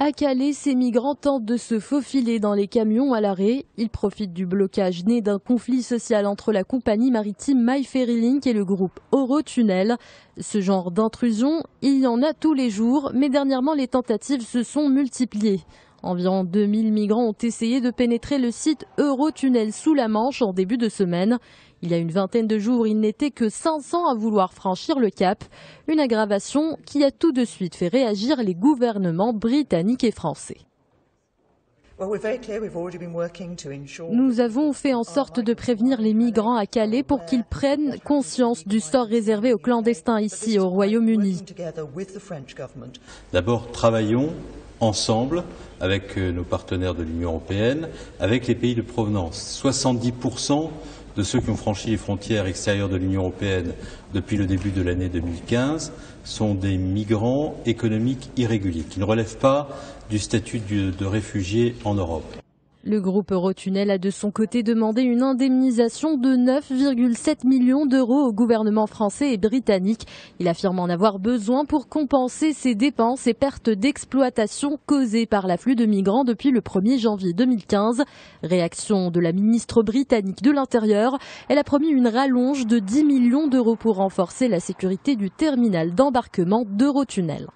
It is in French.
À Calais, ces migrants tentent de se faufiler dans les camions à l'arrêt. Ils profitent du blocage né d'un conflit social entre la compagnie maritime My et le groupe Eurotunnel. Ce genre d'intrusion, il y en a tous les jours, mais dernièrement les tentatives se sont multipliées. Environ 2000 migrants ont essayé de pénétrer le site Eurotunnel sous la Manche en début de semaine. Il y a une vingtaine de jours, il n'était que 500 à vouloir franchir le cap. Une aggravation qui a tout de suite fait réagir les gouvernements britanniques et français. Nous avons fait en sorte de prévenir les migrants à Calais pour qu'ils prennent conscience du sort réservé aux clandestins ici au Royaume-Uni. D'abord, travaillons ensemble avec euh, nos partenaires de l'Union européenne, avec les pays de provenance. 70% de ceux qui ont franchi les frontières extérieures de l'Union européenne depuis le début de l'année 2015 sont des migrants économiques irréguliers, qui ne relèvent pas du statut de réfugiés en Europe. Le groupe Eurotunnel a de son côté demandé une indemnisation de 9,7 millions d'euros au gouvernement français et britannique. Il affirme en avoir besoin pour compenser ses dépenses et pertes d'exploitation causées par l'afflux de migrants depuis le 1er janvier 2015. Réaction de la ministre britannique de l'Intérieur. Elle a promis une rallonge de 10 millions d'euros pour renforcer la sécurité du terminal d'embarquement d'Eurotunnel.